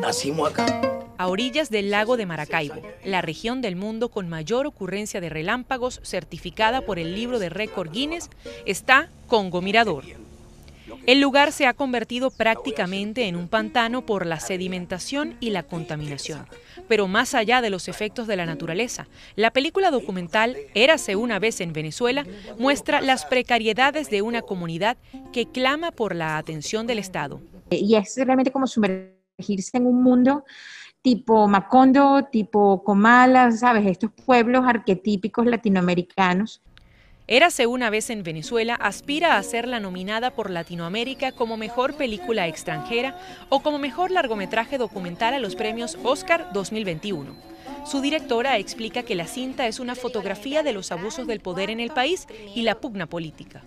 nacimos acá. A orillas del lago de Maracaibo, la región del mundo con mayor ocurrencia de relámpagos certificada por el libro de récord Guinness, está Congo Mirador. El lugar se ha convertido prácticamente en un pantano por la sedimentación y la contaminación. Pero más allá de los efectos de la naturaleza, la película documental Érase una vez en Venezuela muestra las precariedades de una comunidad que clama por la atención del Estado. Y es realmente como sumergirse en un mundo tipo Macondo, tipo Comala, ¿sabes? Estos pueblos arquetípicos latinoamericanos Érase una vez en Venezuela aspira a ser la nominada por Latinoamérica como mejor película extranjera o como mejor largometraje documental a los premios Oscar 2021. Su directora explica que la cinta es una fotografía de los abusos del poder en el país y la pugna política.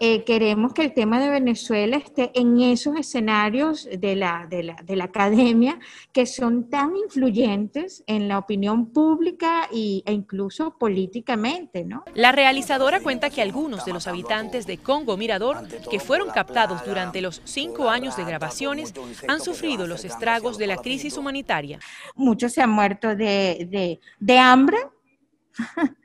Eh, queremos que el tema de Venezuela esté en esos escenarios de la, de, la, de la academia que son tan influyentes en la opinión pública y, e incluso políticamente. ¿no? La realizadora cuenta que algunos de los habitantes de Congo Mirador, que fueron captados durante los cinco años de grabaciones, han sufrido los estragos de la crisis humanitaria. Muchos se han muerto de, de, hambre,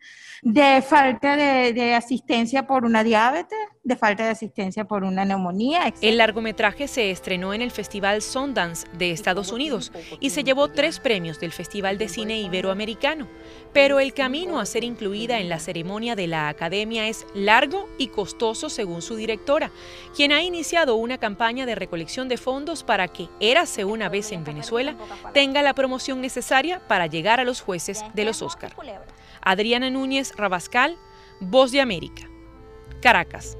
de falta de, asistencia por una diabetes, de falta de asistencia por una neumonía. El largometraje se estrenó en el Festival Sundance de Estados Unidos y se llevó tres premios del Festival de Cine Iberoamericano. Pero el camino a ser incluida en la ceremonia de la Academia es largo y costoso según su directora, quien ha iniciado una campaña de recolección de fondos para que Érase una vez en Venezuela tenga la promoción necesaria para llegar a los jueces de los Oscar. Adriana Núñez Rabascal, Voz de América. Caracas.